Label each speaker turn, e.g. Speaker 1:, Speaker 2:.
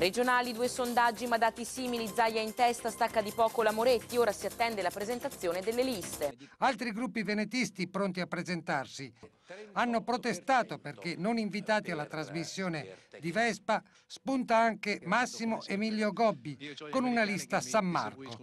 Speaker 1: regionali due sondaggi ma dati simili, Zaia in testa, stacca di poco la Moretti, ora si attende la presentazione delle liste.
Speaker 2: Altri gruppi venetisti pronti a presentarsi hanno protestato perché non invitati alla trasmissione di Vespa spunta anche Massimo Emilio Gobbi con una lista a San Marco.